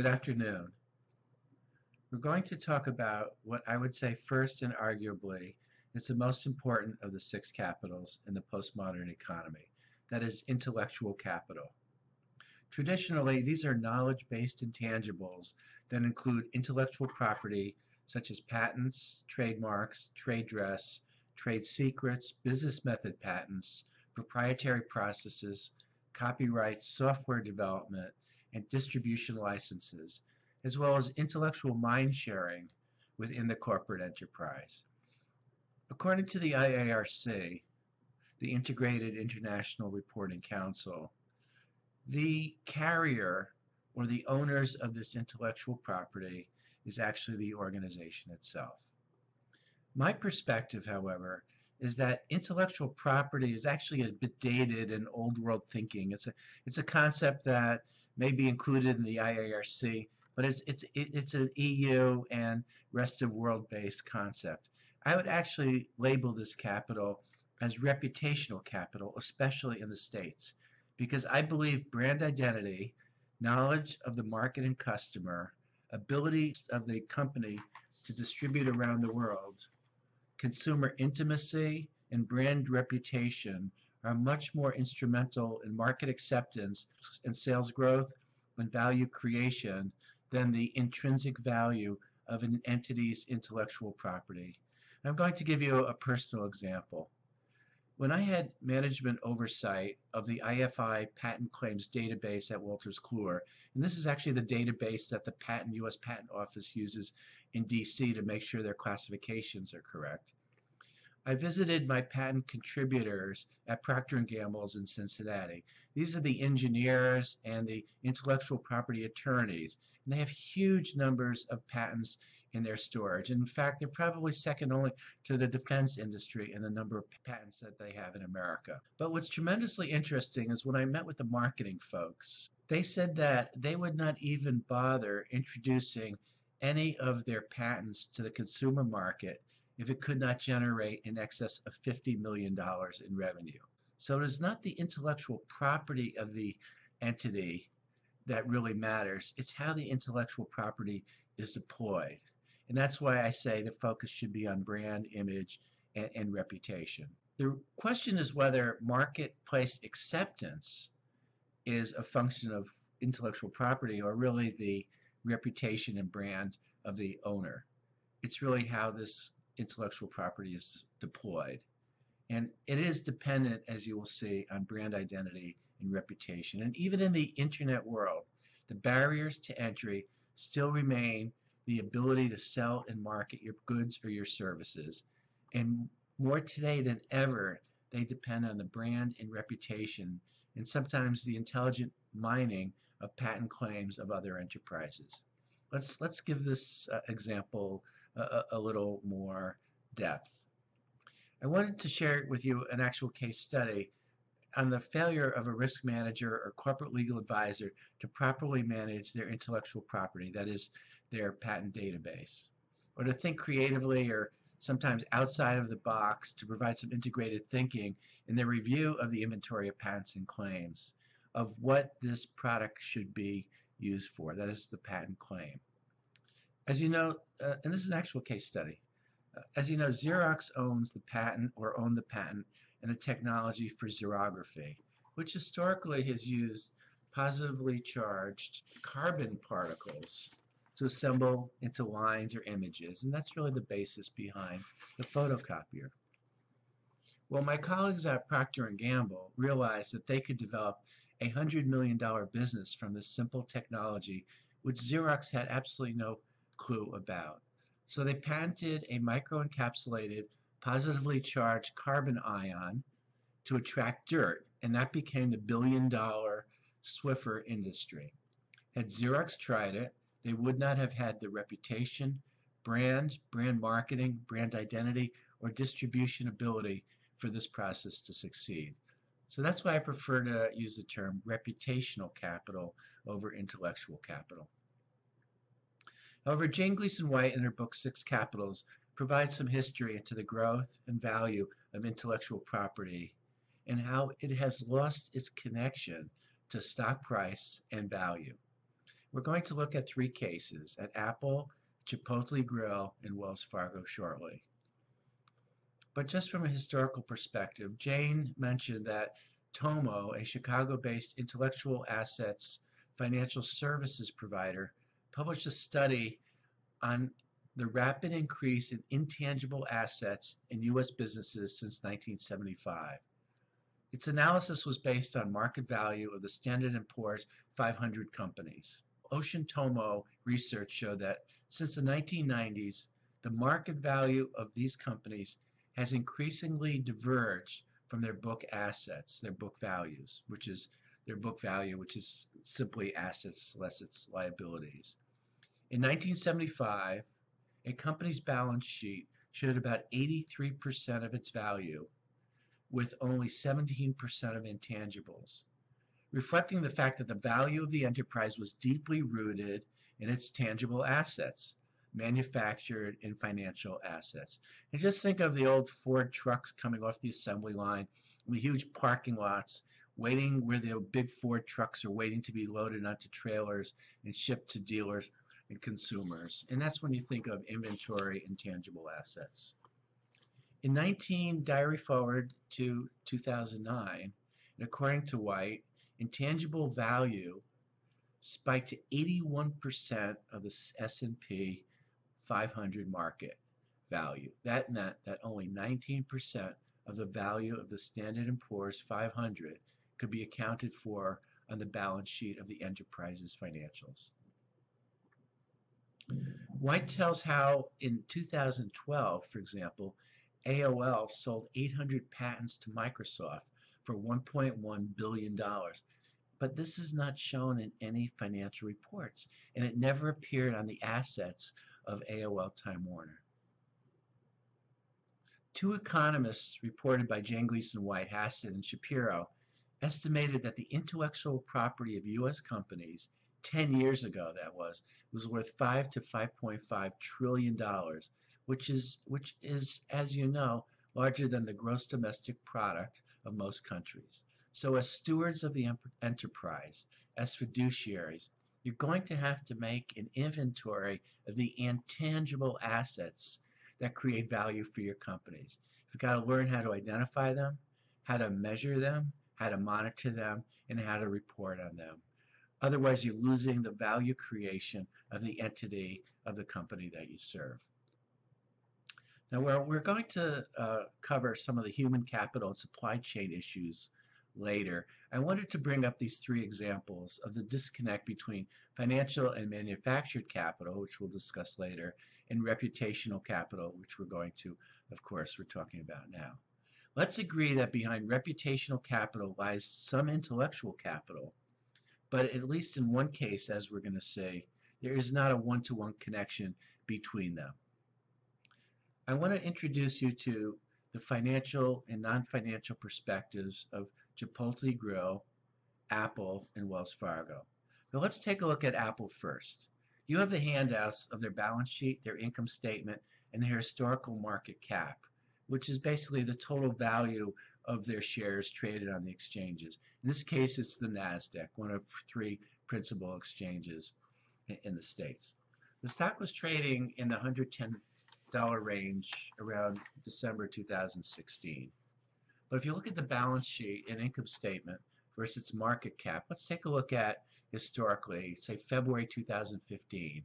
Good afternoon. We're going to talk about what I would say first and arguably is the most important of the six capitals in the postmodern economy. That is intellectual capital. Traditionally, these are knowledge-based intangibles that include intellectual property such as patents, trademarks, trade dress, trade secrets, business method patents, proprietary processes, copyrights, software development, and distribution licenses, as well as intellectual mind sharing within the corporate enterprise. According to the IIRC, the Integrated International Reporting Council, the carrier or the owners of this intellectual property is actually the organization itself. My perspective, however, is that intellectual property is actually a bit dated and old world thinking. It's a it's a concept that may be included in the IIRC, but it's it's it's an EU and rest of world based concept. I would actually label this capital as reputational capital, especially in the States, because I believe brand identity, knowledge of the market and customer, ability of the company to distribute around the world, consumer intimacy, and brand reputation are much more instrumental in market acceptance and sales growth and value creation than the intrinsic value of an entity's intellectual property. I'm going to give you a personal example. When I had management oversight of the IFI patent claims database at Wolters Kluwer, and this is actually the database that the patent US Patent Office uses in DC to make sure their classifications are correct. I visited my patent contributors at Procter & Gamble's in Cincinnati. These are the engineers and the intellectual property attorneys, and they have huge numbers of patents in their storage. In fact, they're probably second only to the defense industry in the number of patents that they have in America. But what's tremendously interesting is when I met with the marketing folks, they said that they would not even bother introducing any of their patents to the consumer market if it could not generate in excess of $50 million in revenue. So it is not the intellectual property of the entity that really matters, it's how the intellectual property is deployed. And that's why I say the focus should be on brand, image, and, and reputation. The question is whether marketplace acceptance is a function of intellectual property or really the reputation and brand of the owner. It's really how this intellectual property is deployed. And it is dependent, as you will see, on brand identity and reputation. And even in the internet world, the barriers to entry still remain the ability to sell and market your goods or your services. And more today than ever, they depend on the brand and reputation, and sometimes the intelligent mining of patent claims of other enterprises. Let's, let's give this uh, example a, a little more depth. I wanted to share with you an actual case study on the failure of a risk manager or corporate legal advisor to properly manage their intellectual property, that is, their patent database, or to think creatively or sometimes outside of the box to provide some integrated thinking in their review of the inventory of patents and claims of what this product should be used for, that is the patent claim. As you know, uh, and this is an actual case study, uh, as you know, Xerox owns the patent or owned the patent and the technology for xerography, which historically has used positively charged carbon particles to assemble into lines or images, and that's really the basis behind the photocopier. Well, my colleagues at Procter & Gamble realized that they could develop a $100 million business from this simple technology, which Xerox had absolutely no clue about. So they patented a microencapsulated, positively charged carbon ion to attract dirt, and that became the billion dollar Swiffer industry. Had Xerox tried it, they would not have had the reputation, brand, brand marketing, brand identity, or distribution ability for this process to succeed. So that's why I prefer to use the term reputational capital over intellectual capital. However, Jane Gleeson White in her book Six Capitals provides some history into the growth and value of intellectual property and how it has lost its connection to stock price and value. We're going to look at three cases at Apple, Chipotle Grill, and Wells Fargo shortly. But just from a historical perspective, Jane mentioned that Tomo, a Chicago based intellectual assets financial services provider, published a study on the rapid increase in intangible assets in U.S. businesses since 1975. Its analysis was based on market value of the Standard & Poor's 500 companies. Ocean Tomo research showed that since the 1990s, the market value of these companies has increasingly diverged from their book assets, their book values, which is their book value, which is simply assets less its liabilities. In 1975, a company's balance sheet showed about 83% of its value, with only 17% of intangibles, reflecting the fact that the value of the enterprise was deeply rooted in its tangible assets, manufactured and financial assets. And just think of the old Ford trucks coming off the assembly line, the huge parking lots, waiting where the big Ford trucks are waiting to be loaded onto trailers and shipped to dealers and consumers. And that's when you think of inventory and tangible assets. In 19 Diary Forward to 2009, and according to White, intangible value spiked to 81% of the S&P 500 market value. That meant that only 19% of the value of the Standard & Poor's 500 could be accounted for on the balance sheet of the enterprise's financials. White tells how in 2012, for example, AOL sold 800 patents to Microsoft for $1.1 billion. But this is not shown in any financial reports, and it never appeared on the assets of AOL Time Warner. Two economists reported by Jane Gleeson White, Hassett, and Shapiro estimated that the intellectual property of U.S. companies 10 years ago that was was worth 5 to 5.5 trillion dollars which is which is as you know larger than the gross domestic product of most countries so as stewards of the enterprise as fiduciaries you're going to have to make an inventory of the intangible assets that create value for your companies you've got to learn how to identify them how to measure them how to monitor them, and how to report on them. Otherwise, you're losing the value creation of the entity of the company that you serve. Now, we're, we're going to uh, cover some of the human capital and supply chain issues later. I wanted to bring up these three examples of the disconnect between financial and manufactured capital, which we'll discuss later, and reputational capital, which we're going to, of course, we're talking about now. Let's agree that behind reputational capital lies some intellectual capital, but at least in one case, as we're going to say, there is not a one-to-one -one connection between them. I want to introduce you to the financial and non-financial perspectives of Chipotle Grill, Apple, and Wells Fargo. But let's take a look at Apple first. You have the handouts of their balance sheet, their income statement, and their historical market cap which is basically the total value of their shares traded on the exchanges. In this case, it's the NASDAQ, one of three principal exchanges in the States. The stock was trading in the $110 range around December 2016. But if you look at the balance sheet and income statement versus its market cap, let's take a look at historically, say February 2015.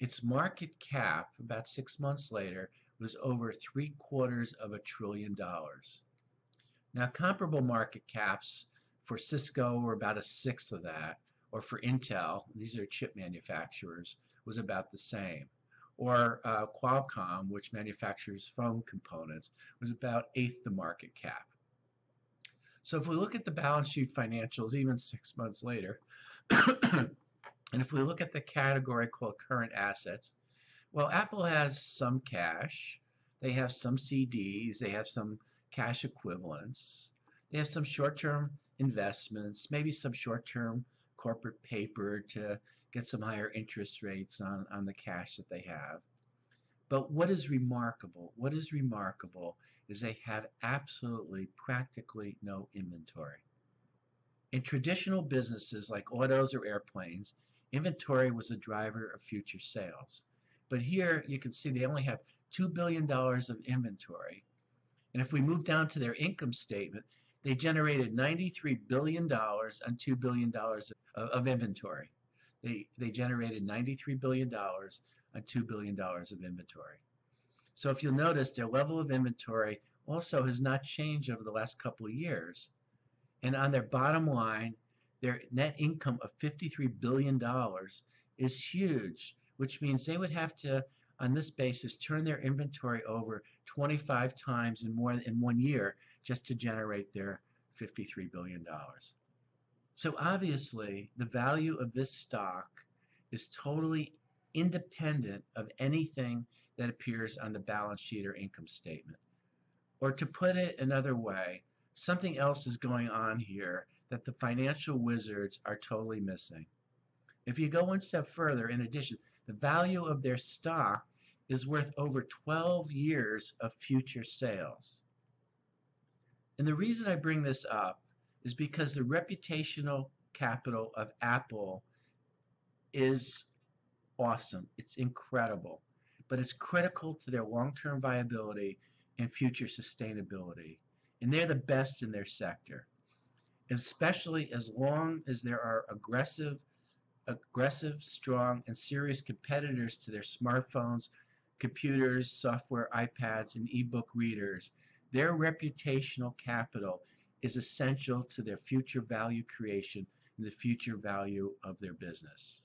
Its market cap, about six months later, was over three quarters of a trillion dollars. Now, comparable market caps for Cisco were about a sixth of that, or for Intel, these are chip manufacturers, was about the same. Or uh, Qualcomm, which manufactures phone components, was about eighth the market cap. So if we look at the balance sheet financials, even six months later, and if we look at the category called current assets, well, Apple has some cash. They have some CDs. They have some cash equivalents. They have some short-term investments, maybe some short-term corporate paper to get some higher interest rates on, on the cash that they have. But what is remarkable, what is remarkable is they have absolutely practically no inventory. In traditional businesses like autos or airplanes, Inventory was a driver of future sales. But here you can see they only have $2 billion of inventory. And if we move down to their income statement, they generated $93 billion on $2 billion of, of inventory. They, they generated $93 billion on $2 billion of inventory. So if you'll notice, their level of inventory also has not changed over the last couple of years. And on their bottom line, their net income of $53 billion is huge, which means they would have to, on this basis, turn their inventory over 25 times in more in one year just to generate their $53 billion. So obviously, the value of this stock is totally independent of anything that appears on the balance sheet or income statement. Or to put it another way, something else is going on here that the financial wizards are totally missing. If you go one step further, in addition, the value of their stock is worth over 12 years of future sales. And the reason I bring this up is because the reputational capital of Apple is awesome. It's incredible. But it's critical to their long-term viability and future sustainability. And they're the best in their sector especially as long as there are aggressive, aggressive, strong, and serious competitors to their smartphones, computers, software, iPads, and e-book readers. Their reputational capital is essential to their future value creation and the future value of their business.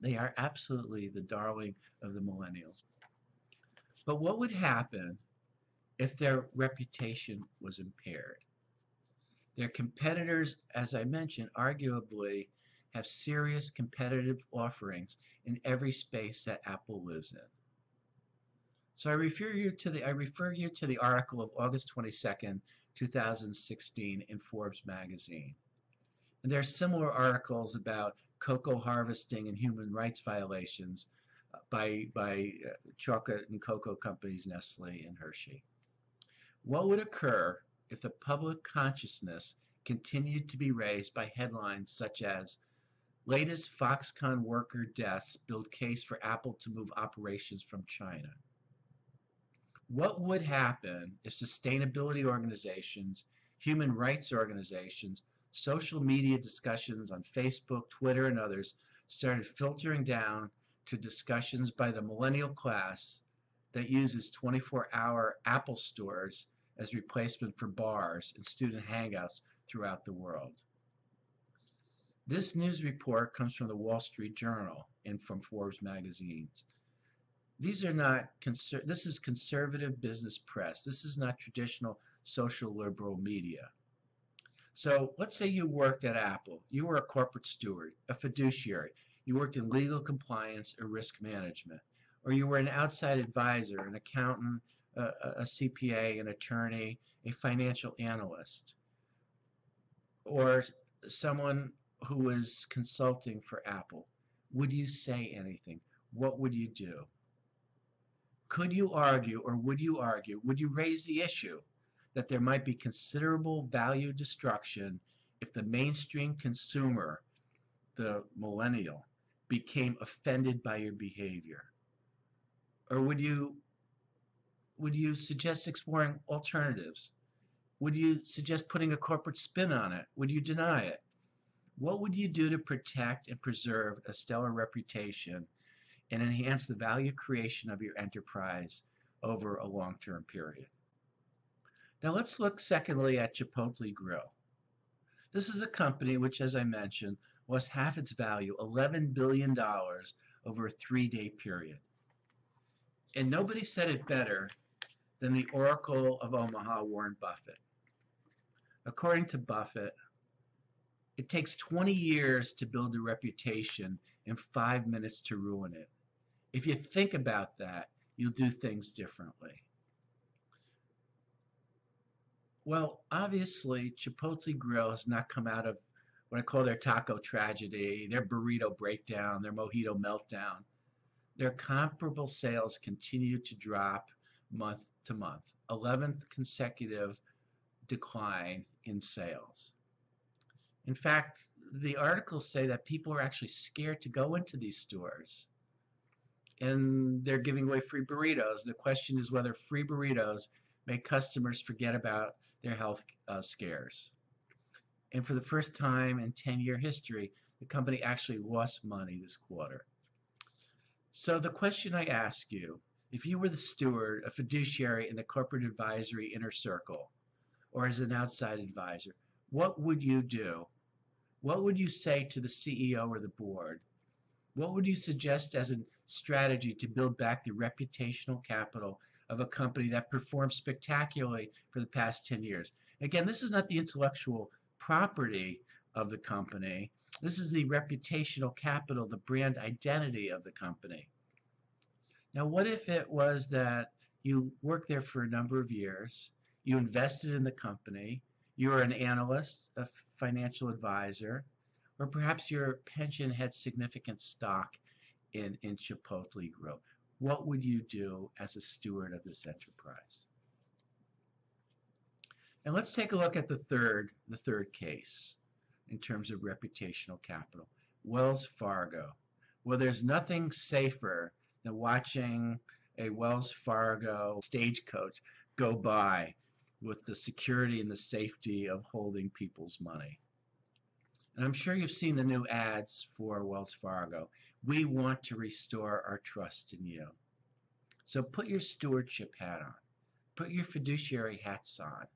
They are absolutely the darling of the millennials. But what would happen if their reputation was impaired? Their competitors, as I mentioned, arguably have serious competitive offerings in every space that Apple lives in. So I refer you to the I refer you to the article of August 22nd, 2016 in Forbes magazine. And there are similar articles about cocoa harvesting and human rights violations uh, by by uh, chocolate and cocoa companies Nestle and Hershey. What would occur if the public consciousness continued to be raised by headlines such as latest Foxconn worker deaths build case for Apple to move operations from China. What would happen if sustainability organizations, human rights organizations, social media discussions on Facebook, Twitter, and others started filtering down to discussions by the millennial class that uses 24 hour Apple stores as replacement for bars and student hangouts throughout the world. This news report comes from the Wall Street Journal and from Forbes magazines. These are not this is conservative business press. This is not traditional social liberal media. So let's say you worked at Apple. You were a corporate steward, a fiduciary. You worked in legal compliance or risk management. Or you were an outside advisor, an accountant, a, a CPA, an attorney, a financial analyst, or someone who was consulting for Apple, would you say anything? What would you do? Could you argue, or would you argue, would you raise the issue that there might be considerable value destruction if the mainstream consumer, the millennial, became offended by your behavior? Or would you would you suggest exploring alternatives? Would you suggest putting a corporate spin on it? Would you deny it? What would you do to protect and preserve a stellar reputation and enhance the value creation of your enterprise over a long-term period? Now let's look secondly at Chipotle Grill. This is a company which, as I mentioned, lost half its value, $11 billion, over a three-day period. And nobody said it better than the Oracle of Omaha, Warren Buffett. According to Buffett, it takes 20 years to build a reputation and five minutes to ruin it. If you think about that, you'll do things differently. Well, obviously, Chipotle Grill has not come out of what I call their taco tragedy, their burrito breakdown, their mojito meltdown. Their comparable sales continue to drop month to month, 11th consecutive decline in sales. In fact, the articles say that people are actually scared to go into these stores and they're giving away free burritos. The question is whether free burritos make customers forget about their health uh, scares. And for the first time in 10 year history, the company actually lost money this quarter. So the question I ask you, if you were the steward, a fiduciary in the corporate advisory inner circle, or as an outside advisor, what would you do? What would you say to the CEO or the board? What would you suggest as a strategy to build back the reputational capital of a company that performed spectacularly for the past 10 years? Again, this is not the intellectual property of the company. This is the reputational capital, the brand identity of the company. Now, what if it was that you worked there for a number of years, you invested in the company, you were an analyst, a financial advisor, or perhaps your pension had significant stock in, in Chipotle Grill. What would you do as a steward of this enterprise? And let's take a look at the third, the third case in terms of reputational capital. Wells Fargo. Well, there's nothing safer than watching a Wells Fargo stagecoach go by with the security and the safety of holding people's money. And I'm sure you've seen the new ads for Wells Fargo. We want to restore our trust in you. So put your stewardship hat on. Put your fiduciary hats on.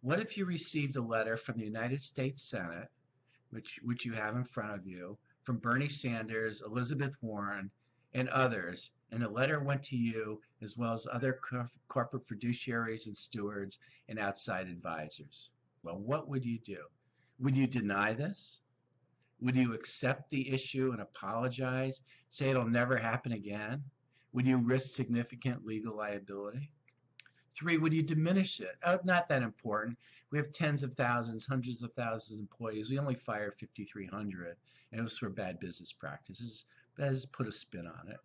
What if you received a letter from the United States Senate, which, which you have in front of you, from Bernie Sanders, Elizabeth Warren, and others, and the letter went to you as well as other corporate fiduciaries and stewards and outside advisors? Well, what would you do? Would you deny this? Would you accept the issue and apologize? Say it'll never happen again? Would you risk significant legal liability? Three, would you diminish it? Oh, not that important. We have tens of thousands, hundreds of thousands of employees. We only fire 5,300, and it was for bad business practices. Let's put a spin on it.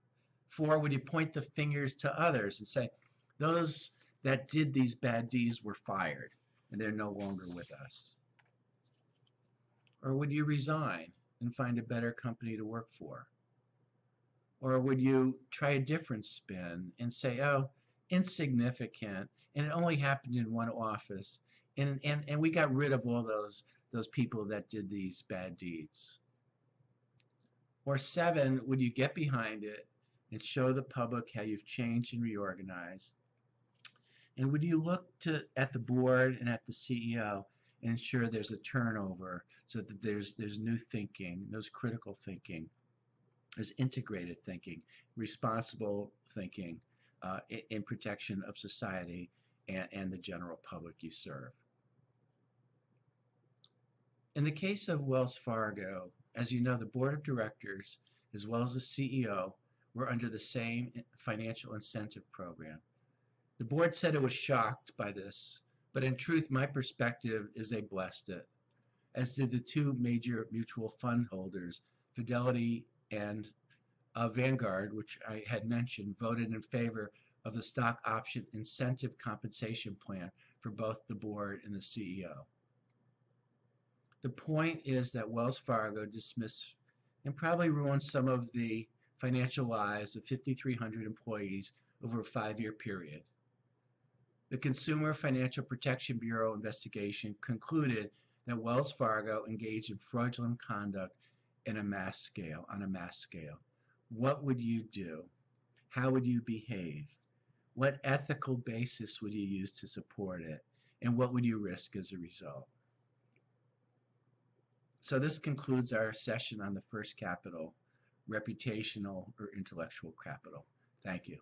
Four, would you point the fingers to others and say, those that did these bad deeds were fired, and they're no longer with us? Or would you resign and find a better company to work for? Or would you try a different spin and say, oh, insignificant, and it only happened in one office, and, and, and we got rid of all those, those people that did these bad deeds. Or seven, would you get behind it and show the public how you've changed and reorganized? And would you look to at the board and at the CEO ensure there's a turnover so that there's there's new thinking, there's critical thinking, there's integrated thinking, responsible thinking, uh, in, in, protection of society and, and the general public you serve. In the case of Wells Fargo, as you know, the board of directors, as well as the CEO, were under the same financial incentive program. The board said it was shocked by this, but in truth, my perspective is they blessed it, as did the two major mutual fund holders, Fidelity and uh, Vanguard, which I had mentioned, voted in favor of the stock option incentive compensation plan for both the board and the CEO. The point is that Wells Fargo dismissed and probably ruined some of the financial lives of 5,300 employees over a five-year period. The Consumer Financial Protection Bureau investigation concluded that Wells Fargo engaged in fraudulent conduct in a mass scale, on a mass scale what would you do? How would you behave? What ethical basis would you use to support it? And what would you risk as a result? So this concludes our session on the first capital, reputational or intellectual capital. Thank you.